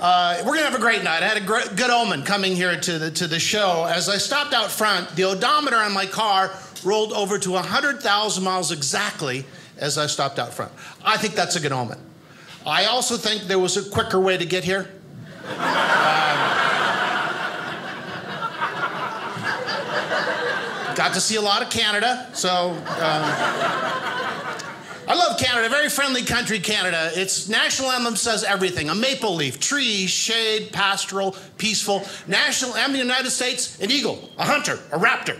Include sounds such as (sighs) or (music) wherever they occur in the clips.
Uh, we're gonna have a great night. I had a good omen coming here to the to the show. As I stopped out front, the odometer on my car rolled over to 100,000 miles exactly as I stopped out front. I think that's a good omen. I also think there was a quicker way to get here. Um, got to see a lot of Canada, so. Um, I love Canada, very friendly country, Canada. Its national anthem says everything a maple leaf, tree, shade, pastoral, peaceful. National anthem of the United States, an eagle, a hunter, a raptor.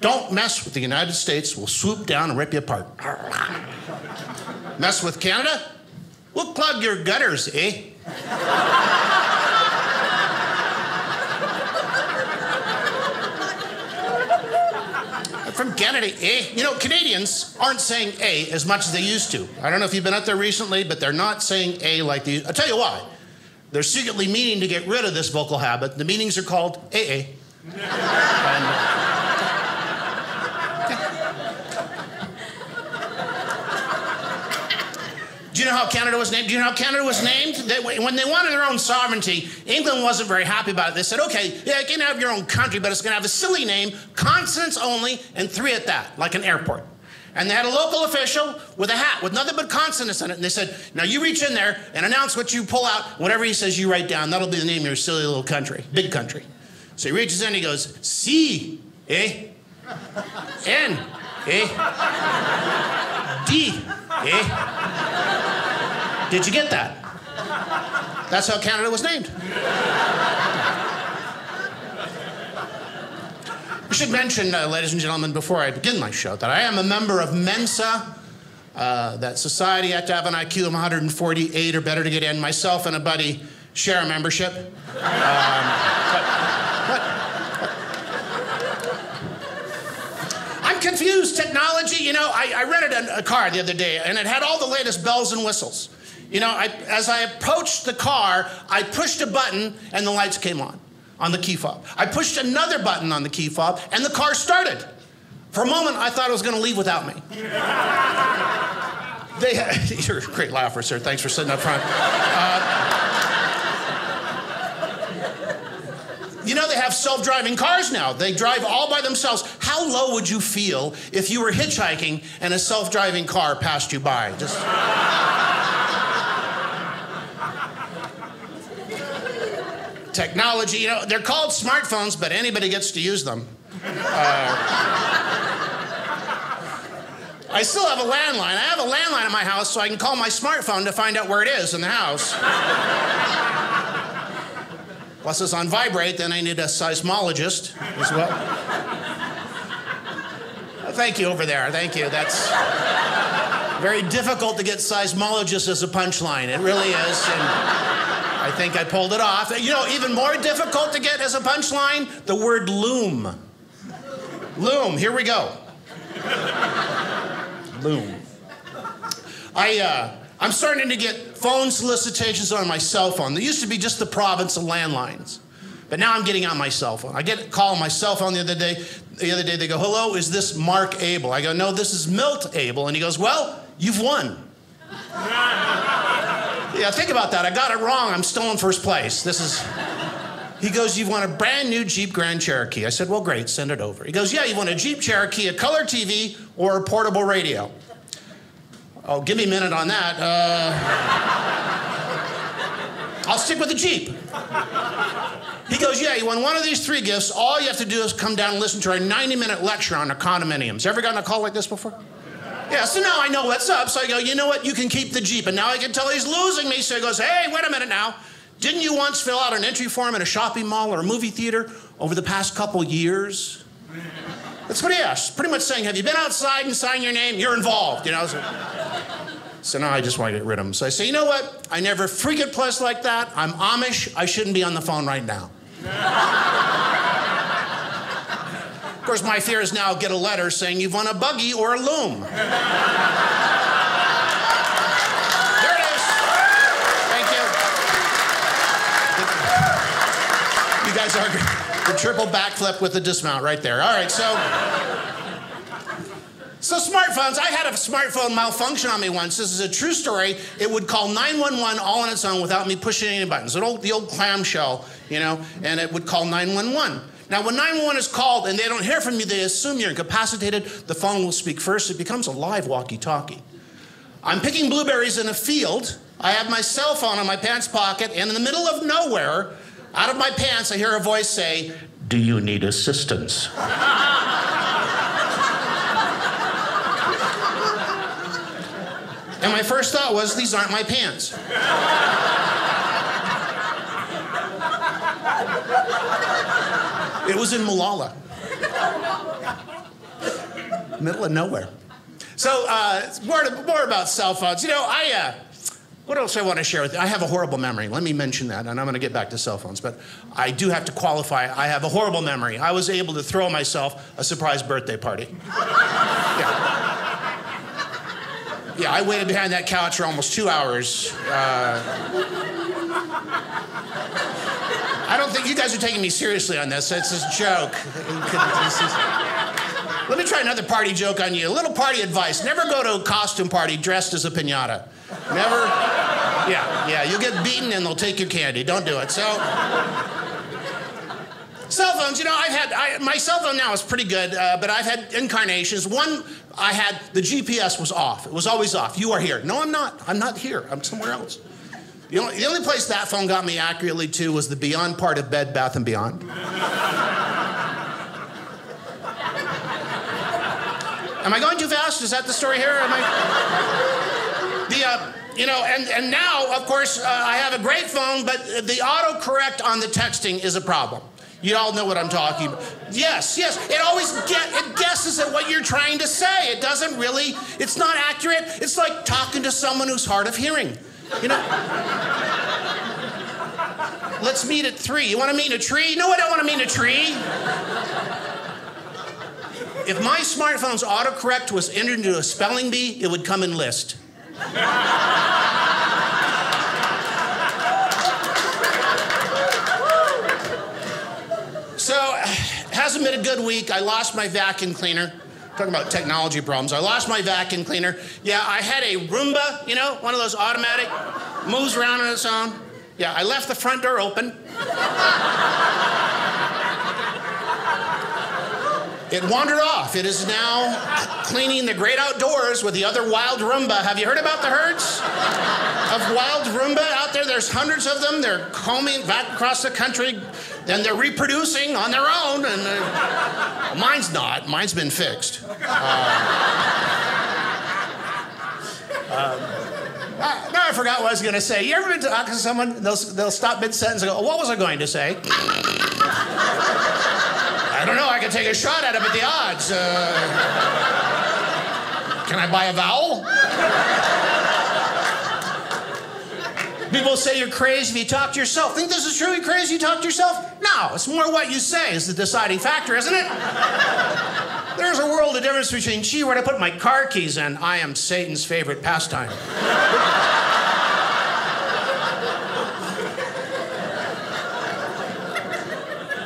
Don't mess with the United States, we'll swoop down and rip you apart. mess with Canada? We'll plug your gutters, eh? From Canada, eh? You know, Canadians aren't saying A as much as they used to. I don't know if you've been up there recently, but they're not saying A like they I'll tell you why. They're secretly meaning to get rid of this vocal habit. The meetings are called AA. and, you know how Canada was named? Do you know how Canada was named? They, when they wanted their own sovereignty, England wasn't very happy about it. They said, okay, yeah, you can have your own country, but it's going to have a silly name, consonants only, and three at that, like an airport. And they had a local official with a hat with nothing but consonants in it. And they said, now you reach in there and announce what you pull out. Whatever he says, you write down. That'll be the name of your silly little country, big country. So he reaches in and he goes, C, eh? N, eh? D, eh? Did you get that? That's how Canada was named. I should mention, uh, ladies and gentlemen, before I begin my show, that I am a member of Mensa. Uh, that society had to have an IQ of 148 or better to get in. Myself and a buddy share a membership. Um, but, but, I'm confused. Technology, you know, I, I rented a, a car the other day and it had all the latest bells and whistles. You know, I, as I approached the car, I pushed a button and the lights came on on the key fob. I pushed another button on the key fob and the car started. For a moment, I thought it was going to leave without me. (laughs) they, (laughs) you're a great laugher, sir. Thanks for sitting up front. Uh, You know, they have self driving cars now. They drive all by themselves. How low would you feel if you were hitchhiking and a self driving car passed you by? Just. Technology. You know, they're called smartphones, but anybody gets to use them. Uh, I still have a landline. I have a landline in my house so I can call my smartphone to find out where it is in the house. Plus, it's on vibrate, then I need a seismologist as well. Thank you over there. Thank you. That's very difficult to get seismologists as a punchline. It really is. And I think I pulled it off. You know, even more difficult to get as a punchline the word loom. Loom, here we go. Loom. I, uh, I'm starting to get phone solicitations on my cell phone. There used to be just the province of landlines. But now I'm getting on my cell phone. I get a call on my cell phone the other day. The other day they go, "Hello, is this Mark Abel?" I go, "No, this is Milt Abel." And he goes, "Well, you've won." Yeah, think about that. I got it wrong. I'm still in first place. This is. He goes, You want a brand new Jeep Grand Cherokee. I said, Well, great, send it over. He goes, Yeah, you want a Jeep Cherokee, a color TV, or a portable radio. Oh, give me a minute on that. Uh, I'll stick with the Jeep. He goes, Yeah, you want one of these three gifts. All you have to do is come down and listen to our 90 minute lecture on condominiums. Ever gotten a call like this before? Yeah, so now I know what's up. So I go, you know what? You can keep the Jeep. And now I can tell he's losing me. So he goes, hey, wait a minute now. Didn't you once fill out an entry form in a shopping mall or a movie theater over the past couple years? That's what he asked. Pretty much saying, have you been outside and signed your name? You're involved, you know? So, so now I just want to get rid of him. So I say, you know what? I never freak frequent place like that. I'm Amish. I shouldn't be on the phone right now. Of course, my fear is now get a letter saying you've won a buggy or a loom. there it is. Thank you. You guys are the triple backflip with the dismount right there. All right, so So smartphones, I had a smartphone malfunction on me once. This is a true story. It would call 911 all on its own without me pushing any buttons. An old, the old clamshell, you know, and it would call 911. Now, when 911 is called and they don't hear from you, they assume you're incapacitated. The phone will speak first. It becomes a live walkie-talkie. I'm picking blueberries in a field. I have my cell phone in my pants pocket, and in the middle of nowhere, out of my pants, I hear a voice say, Do you need assistance? (laughs) And my first thought was, these aren't my pants. It was in Molalla. Middle of nowhere. So, uh, more, more about cell phones. You know, I, uh, what else I want to share with you? I have a horrible memory. Let me mention that, and I'm going to get back to cell phones. But I do have to qualify. I have a horrible memory. I was able to throw myself a surprise birthday party. Yeah. Yeah, I waited behind that couch for almost two hours. Uh, think you guys are taking me seriously on this. It's a joke. Let me try another party joke on you. A little party advice. Never go to a costume party dressed as a pinata. Never. Yeah, yeah. You'll get beaten and they'll take your candy. Don't do it. So. Cell phones, you know, I've had, I, my cell phone now is pretty good, uh, but I've had incarnations. One, I had, the GPS was off. It was always off. You are here. No, I'm not. I'm not here. I'm somewhere else. The only, the only place that phone got me accurately to was the beyond part of Bed Bath and Beyond. (laughs) Am I going too fast? Is that the story here? Am I? The, uh, you know, and, and now, of course, uh, I have a great phone, but the autocorrect on the texting is a problem. You all know what I'm talking about. Yes, yes. It always get, it guesses at what you're trying to say. It doesn't really, it's not accurate. It's like talking to someone who's hard of hearing. You know? Let's meet at three. You want to meet in a tree? No, I don't want to meet in a tree. If my smartphone's autocorrect was entered into a spelling bee, it would come in list. So, (sighs) hasn't been a good week. I lost my vacuum cleaner. Talking about technology problems. I lost my vacuum cleaner. Yeah, I had a Roomba, you know, one of those automatic, moves around on its own. Yeah, I left the front door open. It wandered off. It is now cleaning the great outdoors with the other wild Roomba. Have you heard about the herds of wild Roomba out there? There's hundreds of them. They're combing back across the country, and they're reproducing on their own. And uh, mine's not. Mine's been fixed. Uh, uh, now I forgot what I was going to say. You ever been talking to someone? They'll, they'll stop mid sentence and go, "What was I going to say?" I don't know. I could take a shot at him at the odds. Uh, can I buy a vowel? People say you're crazy if you talk to yourself. Think this is true? You're crazy you talk to yourself? No, it's more what you say is the deciding factor, isn't it? There's a world of difference between, gee, where'd I put my car keys and I am Satan's favorite pastime.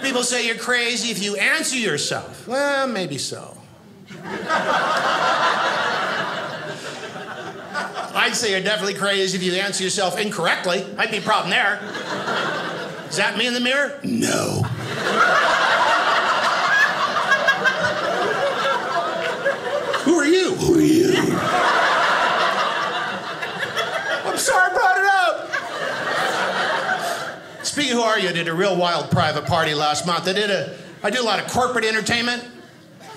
People say you're crazy if you answer yourself. Well, maybe so. I'd say you're definitely crazy if you answer yourself incorrectly. Might be a problem there. Is that me in the mirror? No. Who are you? Who are you? I'm sorry I brought it up. Speaking of who are you, I did a real wild private party last month. I did a, I do a lot of corporate entertainment.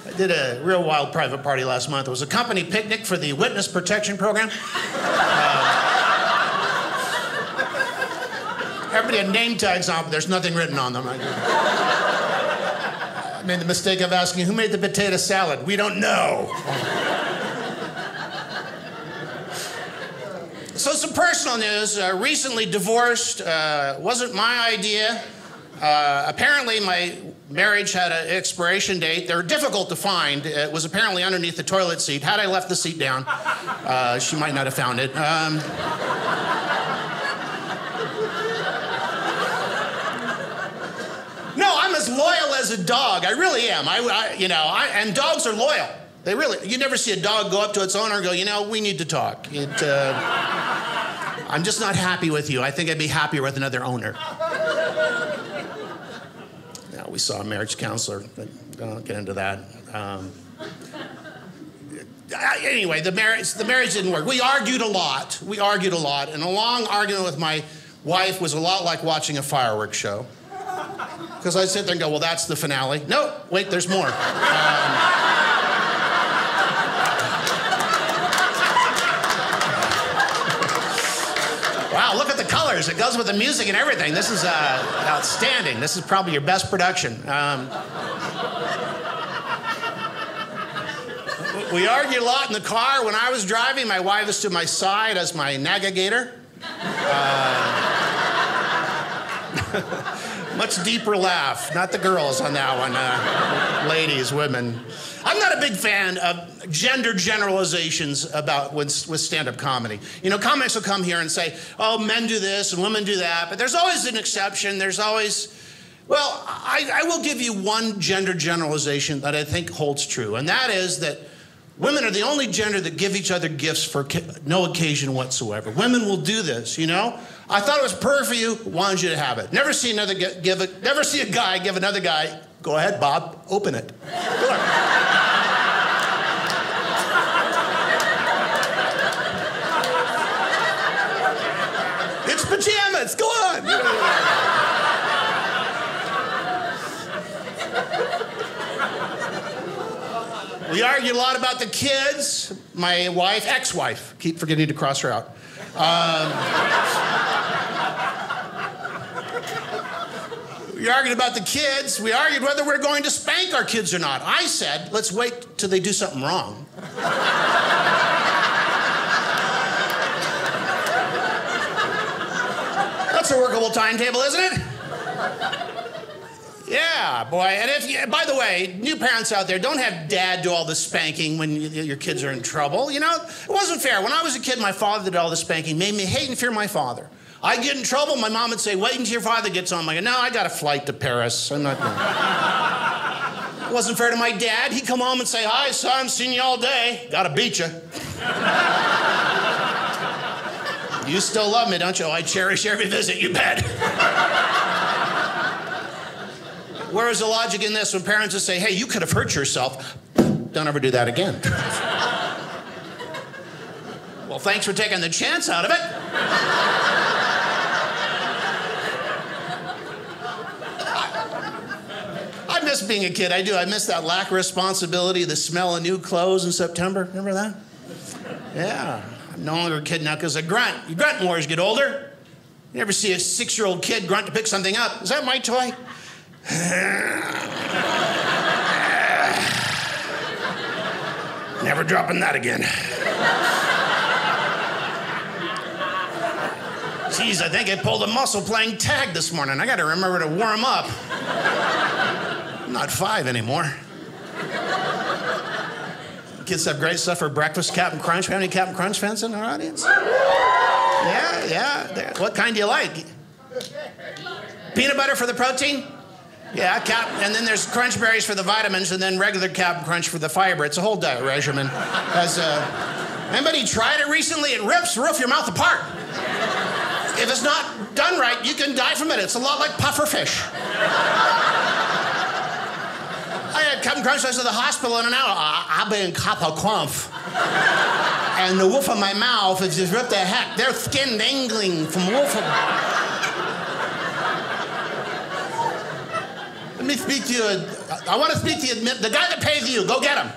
I did a real wild private party last month. It was a company picnic for the Witness Protection Program. Uh, everybody had name tags on, but there's nothing written on them. I made the mistake of asking, who made the potato salad? We don't know. so some personal news. Uh, recently divorced. Uh, wasn't my idea. Uh, apparently, my marriage had an expiration date. They're difficult to find. It was apparently underneath the toilet seat. Had I left the seat down, uh, she might not have found it. Um, no, I'm as loyal as a dog. I really am. I, I you know, I, and dogs are loyal. They really, you never see a dog go up to its owner and go, you know, we need to talk. It, uh, I'm just not happy with you. I think I'd be happier with another owner. Saw a marriage counselor, but don't get into that. Um, anyway, the marriage, the marriage didn't work. We argued a lot. We argued a lot. And a long argument with my wife was a lot like watching a fireworks show. Because I'd sit there and go, well, that's the finale. No, wait, there's more. Um, Wow, look at the colors. It goes with the music and everything. This is uh, outstanding. This is probably your best production. Um, we argued a lot in the car. When I was driving, my wife was to my side as my navigator. Uh, (laughs) much deeper laugh. Not the girls on that one. Uh, ladies, women. I'm not a big fan of gender generalizations about with, with stand-up comedy. You know, comics will come here and say, "Oh, men do this and women do that," but there's always an exception. There's always well, I, I will give you one gender generalization that I think holds true, and that is that Women are the only gender that give each other gifts for no occasion whatsoever. Women will do this, you know? I thought it was perfect for you, wanted you to have it. Never see another give it, never see a guy give another guy, go ahead, Bob, open it. it's pajamas, go on. We argued a lot about the kids. My wife, ex-wife, keep forgetting to cross her out. Um, we argued about the kids. We argued whether we're going to spank our kids or not. I said, let's wait till they do something wrong. That's a workable timetable, isn't it? Yeah, boy. And if you, by the way, new parents out there, don't have dad do all the spanking when you, your kids are in trouble. You know, it wasn't fair. When I was a kid, my father did all the spanking, made me hate and fear my father. I'd get in trouble, my mom would say, wait until your father gets home. I go, no, I got a flight to Paris. I'm not going. it wasn't fair to my dad. He'd come home and say, hi, son, seen you all day. Gotta beat you. you still love me, don't you? Oh, I cherish every visit, you bet. (laughs) Where is the logic in this when parents just say, hey, you could have hurt yourself? Don't ever do that again. well, thanks for taking the chance out of it. I miss being a kid. I do. I miss that lack of responsibility, the smell of new clothes in September. Remember that? Yeah. I'm no longer a kid now because I grunt. You grunt more as you get older. You ever see a six year old kid grunt to pick something up? Is that my toy? (laughs) Never dropping that again. Geez, I think I pulled a muscle playing tag this morning. I got to remember to warm up. I'm not five anymore. Kids have great stuff for breakfast. Captain Crunch. How many Captain Crunch fans in our audience? Yeah, yeah. What kind do you like? Peanut butter for the protein? Yeah, cap, and then there's crunch berries for the vitamins, and then regular Captain Crunch for the fiber. It's a whole diet regimen. Has uh, anybody tried it recently? It rips roof of your mouth apart. If it's not done right, you can die from it. It's a lot like puffer fish. I had Captain Crunch. I was at the hospital in an hour. I've been Kappa Crump. And the roof of my mouth is just ripped the heck. Their skin dangling from roof of... me speak to you. I want to speak to you. The guy that pays you, go get him.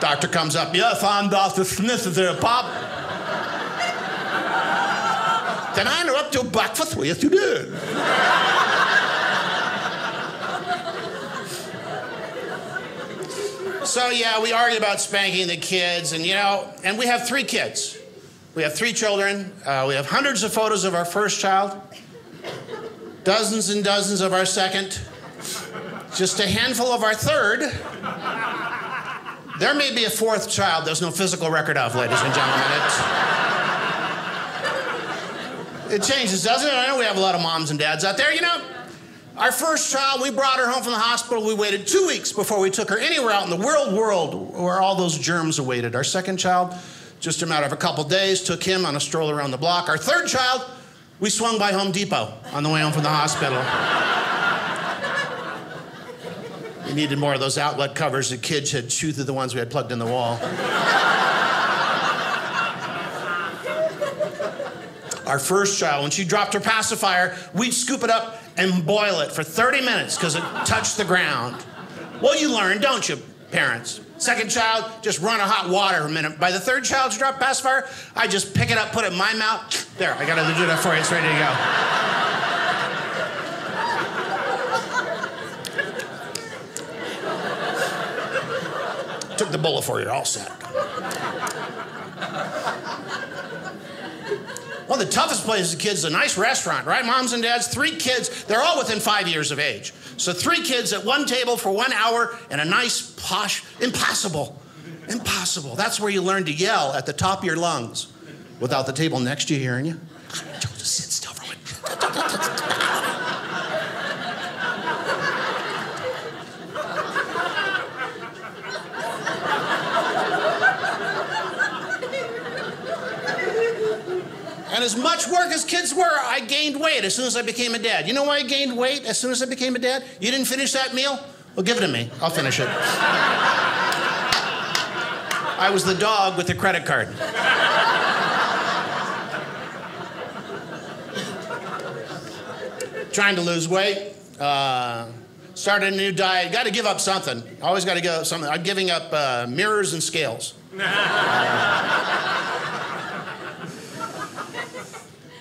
Doctor comes up. Yes, I'm Dr. Smith. Is there a pop? Did I interrupt your breakfast? Well, yes, you did. so, yeah, we argue about spanking the kids, and, you know, and we have three kids. We have three children. Uh, we have hundreds of photos of our first child dozens and dozens of our second, just a handful of our third. There may be a fourth child there's no physical record of, ladies and gentlemen. It, it changes, doesn't it? I know we have a lot of moms and dads out there. You know, Our first child, we brought her home from the hospital. We waited two weeks before we took her anywhere out in the world world where all those germs awaited. Our second child, just a matter of a couple days, took him on a stroll around the block. Our third child, we swung by Home Depot on the way home from the hospital. we needed more of those outlet covers. The kids had chewed through the ones we had plugged in the wall. Our first child, when she dropped her pacifier, we'd scoop it up and boil it for 30 minutes because it touched the ground. Well, you learn, don't you, parents? Second child, just run a hot water a minute. By the third child to drop pacifier, I just pick it up, put it in my mouth. There, I got to do that for you. It's ready to go. Took the bullet for you, all set. One of the toughest places for kids is a nice restaurant, right? Moms and dads, three kids, they're all within five years of age. So three kids at one table for one hour in a nice, posh, impossible. Impossible. That's where you learn to yell at the top of your lungs without the table next to you hearing you. Just sit still for a. And as much work as kids were, I gained weight as soon as I became a dad. You know why I gained weight as soon as I became a dad? You didn't finish that meal? Well, give it to me. I'll finish it. I was the dog with the credit card. Trying to lose weight. Uh, started a new diet. Got to give up something. Always got to give up something. I'm giving up uh, mirrors and scales. (laughs)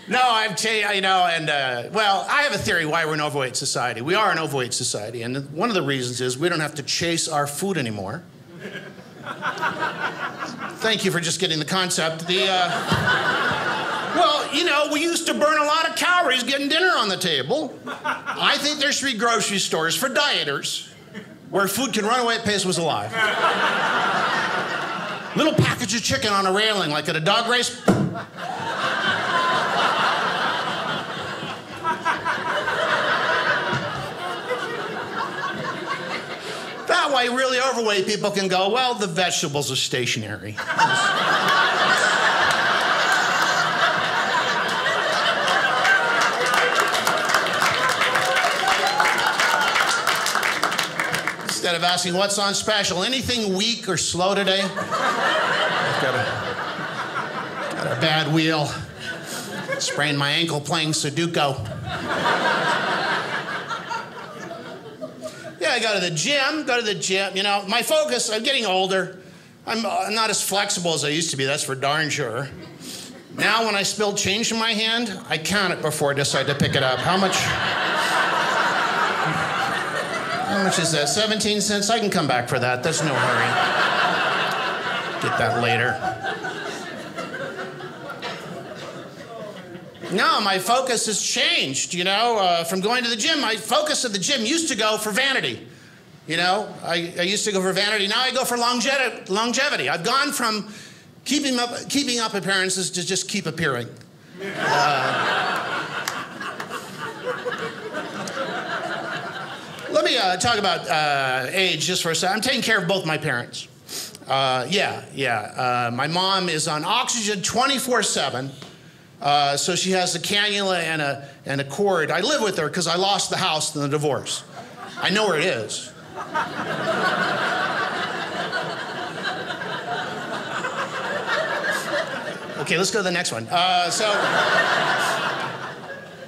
No, I'm, t- you know, and uh, well, I have a theory why we're an overweight society. We are an overweight society, and one of the reasons is we don't have to chase our food anymore. (laughs) Thank you for just getting the concept. The, uh, well, you know, we used to burn a lot of calories getting dinner on the table. I think there should be grocery stores for dieters where food can run away at pace was alive. Little package of chicken on a railing, like at a dog race. That way, really overweight people can go, well, the vegetables are stationary. Instead of asking what's on special, anything weak or slow today? Got a, got a bad wheel. Sprained my ankle playing Sudoku. Yeah, I go to the gym, go to the gym. You know, my focus, I'm getting older. I'm, I'm not as flexible as I used to be, that's for darn sure. Now, when I spill change in my hand, I count it before I decide to pick it up. How much? How much is that? 17 cents? I can come back for that. There's no hurry. Get that later. No, my focus has changed, you know, uh, from going to the gym. My focus at the gym used to go for vanity. You know, I, I used to go for vanity. Now I go for longevi- longevity. I've gone from keeping up, keeping up appearances to just keep appearing. Uh, let me uh, talk about uh, age just for a second. I'm taking care of both my parents. Uh, yeah, yeah. Uh, my mom is on oxygen 24 7. Uh, so she has a cannula and a, and a cord. I live with her because I lost the house in the divorce. I know where it is. (laughs) Okay, let's go to the next one. Uh, so,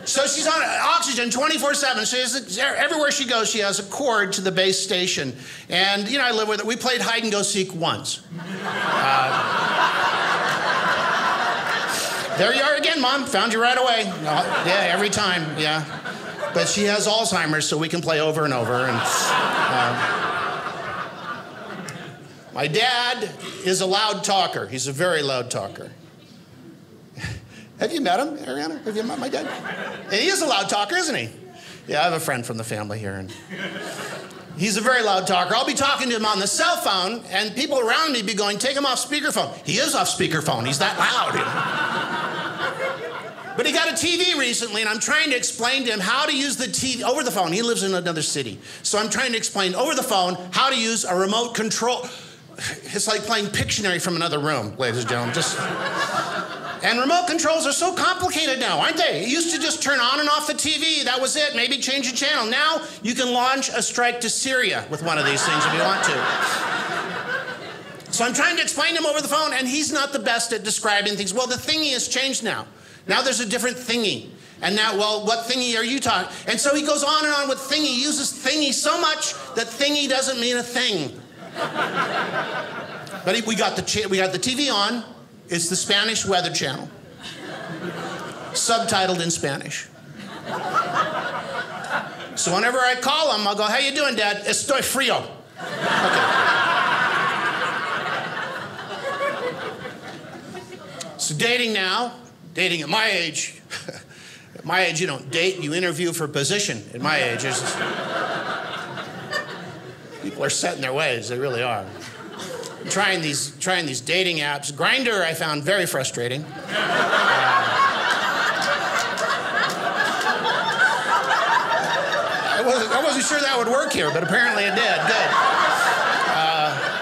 so she's on oxygen 24 7. She has, everywhere she goes, she has a cord to the base station. And, you know, I live with her. We played hide and go seek once. Uh, there you are again, Mom. Found you right away. Uh, yeah, every time. Yeah. But she has Alzheimer's, so we can play over and over. And, uh, my dad is a loud talker. He's a very loud talker. Have you met him, Ariana? Have you met my dad? And he is a loud talker, isn't he? Yeah, I have a friend from the family here, and he's a very loud talker. I'll be talking to him on the cell phone, and people around me be going, "Take him off speakerphone." He is off speakerphone. He's that loud. But he got a TV recently, and I'm trying to explain to him how to use the TV over the phone. He lives in another city. So I'm trying to explain over the phone how to use a remote control. It's like playing Pictionary from another room, ladies and gentlemen. Just. And remote controls are so complicated now, aren't they? You used to just turn on and off the TV, that was it, maybe change the channel. Now you can launch a strike to Syria with one of these things if you want to. So I'm trying to explain to him over the phone, and he's not the best at describing things. Well, the thingy has changed now. Now there's a different thingy. And now, well, what thingy are you talking? And so he goes on and on with thingy, he uses thingy so much that thingy doesn't mean a thing. but we got the we got the TV on, it's the Spanish Weather Channel, subtitled in Spanish. So whenever I call him, I'll go, "How you doing, Dad? Estoy frío." Okay. So dating now, dating at my age. (laughs) at my age, you don't date; you interview for position. At my age, people are set in their ways. They really are trying these trying these dating apps. Grindr I found very frustrating. Uh, I, wasn't, I wasn't sure that would work here, but apparently it did. Good. Uh,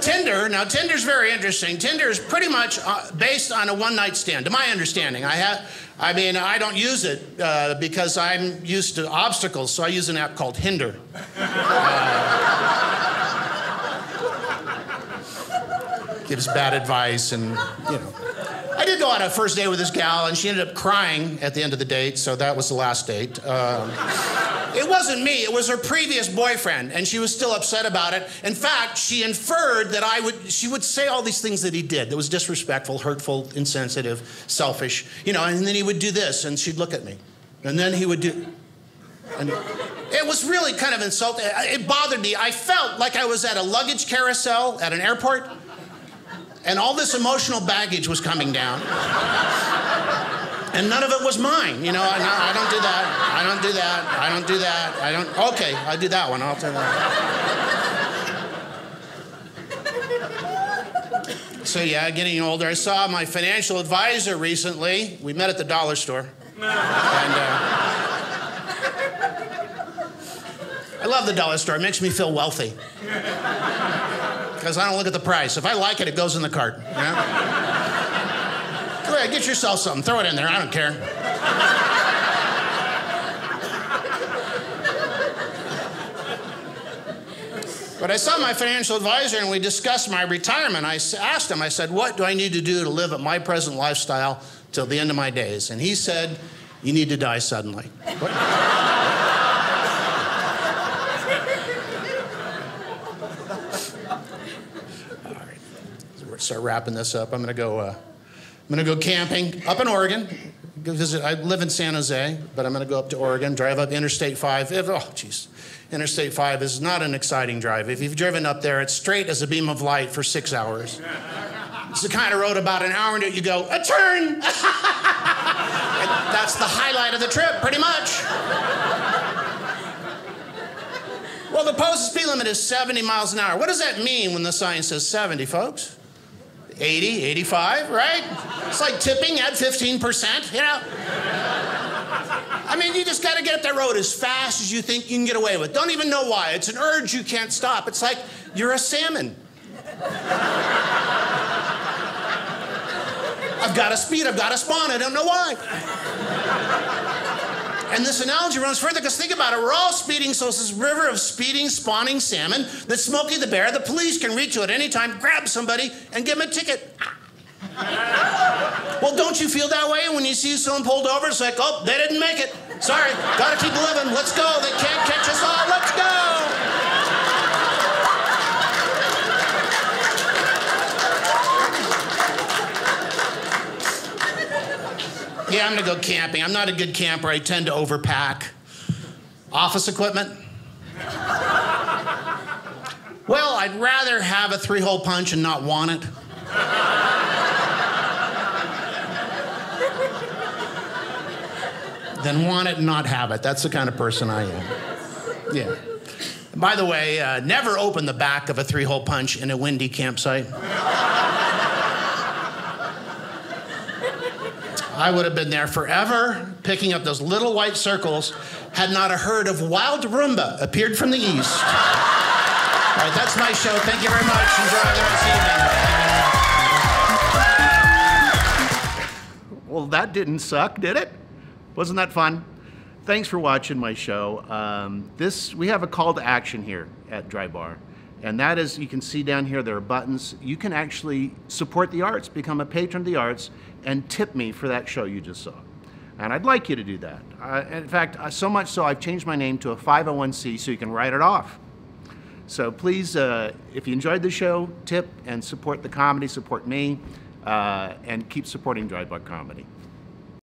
Tinder, now Tinder's very interesting. Tinder is pretty much uh, based on a one night stand, to my understanding. I have I mean, I don't use it uh, because I'm used to obstacles, so I use an app called Hinder. Uh, gives bad advice and, you know. Go on a first date with this gal, and she ended up crying at the end of the date, so that was the last date. Uh, it wasn't me, it was her previous boyfriend, and she was still upset about it. In fact, she inferred that I would, she would say all these things that he did that was disrespectful, hurtful, insensitive, selfish, you know, and then he would do this, and she'd look at me. And then he would do, and it was really kind of insulting. It bothered me. I felt like I was at a luggage carousel at an airport, and all this emotional baggage was coming down and none of it was mine. You know, I, I, don't do that. I don't do that. I don't do that. I don't. Okay, I do that one. I'll do that. So yeah, getting older. I saw my financial advisor recently. We met at the dollar store. And, uh, I love the dollar store. It makes me feel wealthy. Because I don't look at the price. If I like it, it goes in the cart. You know? (laughs) Go ahead, get yourself something. Throw it in there. I don't care. But I saw my financial advisor and we discussed my retirement. I asked him, I said, What do I need to do to live at my present lifestyle till the end of my days? And he said, You need to die suddenly. What? All right. Start wrapping this up. I'm going to go. Uh, I'm to go camping up in Oregon. Go visit. I live in San Jose, but I'm going to go up to Oregon, drive up Interstate 5. If, oh, jeez. Interstate 5 is not an exciting drive. If you've driven up there, it's straight as a beam of light for six hours. It's the kind of road about an hour into you go, a turn! (laughs) that's the highlight of the trip, pretty much. Well, the posted speed limit is 70 miles an hour. What does that mean when the sign says 70, folks? 80, 85, right? It's like tipping at 15%, you know? I mean, you just got to get up that road as fast as you think you can get away with. Don't even know why. It's an urge you can't stop. It's like you're a salmon. I've got to speed, I've got to spawn, I don't know why. And this analogy runs further because think about it. We're all speeding, so it's this river of speeding, spawning salmon that Smokey the Bear, the police can reach you at any time, grab somebody, and give them a ticket. (laughs) well, don't you feel that way when you see someone pulled over? It's like, oh, they didn't make it. Sorry, gotta keep living. Let's go. They can't catch us all. Let's go. Yeah, I'm gonna go camping. I'm not a good camper. I tend to overpack. Office equipment? Well, I'd rather have a three hole punch and not want it. than want it and not have it. That's the kind of person I am. Yeah. By the way, uh, never open the back of a three hole punch in a windy campsite. I would have been there forever, picking up those little white circles, had not a herd of wild Roomba appeared from the east. All right, that's my show. Thank you very much. Enjoy the rest of the evening. Well, that didn't suck, did it? Wasn't that fun? Thanks for watching my show. Um, this we have a call to action here at Dry Bar, and that is you can see down here there are buttons. You can actually support the arts, become a patron of the arts, and tip me for that show you just saw. And I'd like you to do that. Uh, in fact, uh, so much so I've changed my name to a 501c so you can write it off. So please, uh, if you enjoyed the show, tip and support the comedy, support me, uh, and keep supporting Dry Bar Comedy.